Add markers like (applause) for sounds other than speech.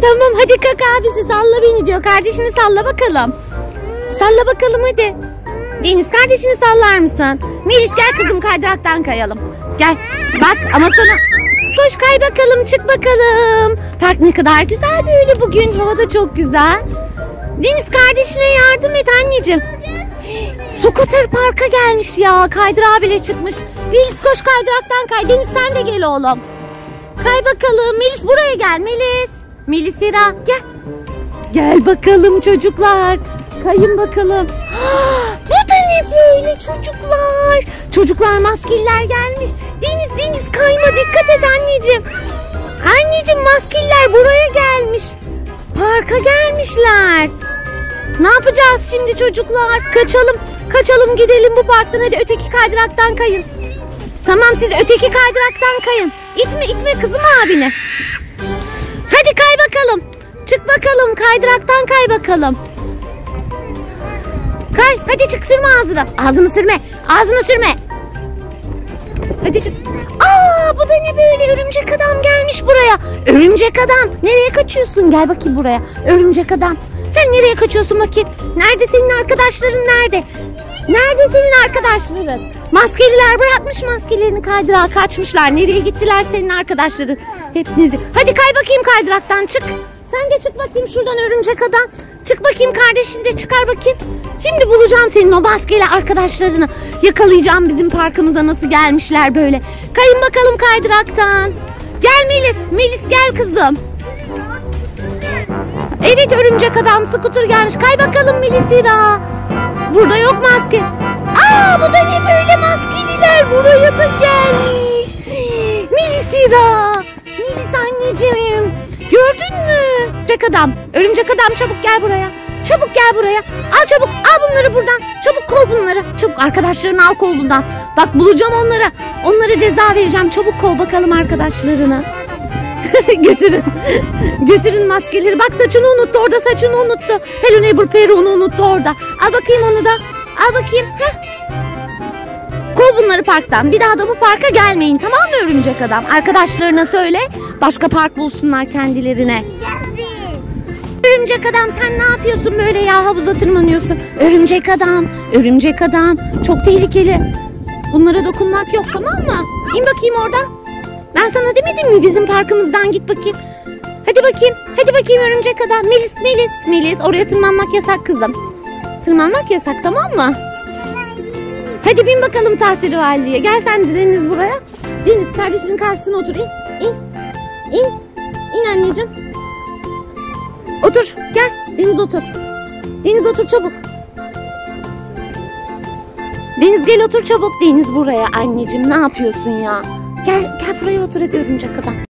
Tamam hadi kalk abisi salla beni diyor. Kardeşini salla bakalım. Salla bakalım hadi. Deniz kardeşini sallar mısın? Melis gel kızım kaydıraktan kayalım. Gel bak ama sana... Koş kay bakalım çık bakalım. Park ne kadar güzel böyle bugün. Hava da çok güzel. Deniz kardeşine yardım et anneciğim. Scooter parka gelmiş ya. Kaydırağı bile çıkmış. Melis koş kaydıraktan kay. Deniz sen de gel oğlum. Kay bakalım. Melis buraya gel Melis. Melis Hira gel. Gel bakalım çocuklar. Kayın bakalım. Bu da ne böyle çocuklar? Çocuklar maskeliler gelmiş. Deniz Deniz kayma dikkat et anneciğim. Anneciğim maskeliler buraya gelmiş. Parka gelmişler. Ne yapacağız şimdi çocuklar? Kaçalım. Kaçalım gidelim bu parktan hadi öteki kaydıraktan kayın. Tamam siz öteki kaydıraktan kayın. İtme itme kızım abini. Bakalım kaydıraktan kay bakalım. Kay hadi çık sürme ağzını. Ağzını sürme. Ağzını sürme. Hadi çık. Aa bu da ne böyle örümcek adam gelmiş buraya. Örümcek adam nereye kaçıyorsun? Gel bakayım buraya. Örümcek adam. Sen nereye kaçıyorsun bakayım? Nerede senin arkadaşların nerede? Nerede senin arkadaşların? Maskeliler bırakmış maskelerini kaydırağa kaçmışlar. Nereye gittiler senin arkadaşların? Hepinizi. Hadi kay bakayım kaydıraktan çık. Sen de çık bakayım şuradan örümcek adam. Çık bakayım kardeşin de çıkar bakayım. Şimdi bulacağım senin o maskeli arkadaşlarını. Yakalayacağım bizim parkımıza nasıl gelmişler böyle. Kayın bakalım kaydıraktan. Gel Melis. Melis gel kızım. Evet örümcek adam skuter gelmiş. Kay bakalım Melisira. Burada yok maske. Aa bu da ne böyle maskeliler buraya da gelmiş. Melis Örümcek adam. Örümcek adam çabuk gel buraya. Çabuk gel buraya. Al çabuk. Al bunları buradan. Çabuk kov bunları. Çabuk arkadaşlarını al kov bundan. Bak bulacağım onları. Onlara ceza vereceğim. Çabuk kov bakalım arkadaşlarını. (laughs) Götürün. Götürün maskeleri. Bak saçını unuttu orada saçını unuttu. Hello Neighbor Peru'nu unuttu orada. Al bakayım onu da. Al bakayım. Heh. Kov bunları parktan. Bir daha da bu parka gelmeyin tamam mı örümcek adam? Arkadaşlarına söyle. Başka park bulsunlar kendilerine. Örümcek adam sen ne yapıyorsun böyle ya havuza tırmanıyorsun. Örümcek adam, örümcek adam çok tehlikeli. Bunlara dokunmak yok tamam mı? İn bakayım oradan. Ben sana demedim mi bizim parkımızdan git bakayım. Hadi bakayım, hadi bakayım örümcek adam. Melis, Melis, Melis oraya tırmanmak yasak kızım. Tırmanmak yasak tamam mı? Hadi bin bakalım tahterevalliye. Gel sen de Deniz buraya. Deniz kardeşinin karşısına otur. İn, in, in, in anneciğim. Otur gel Deniz otur. Deniz otur çabuk. Deniz gel otur çabuk Deniz buraya anneciğim ne yapıyorsun ya? Gel gel buraya otur hadi örümcek adam.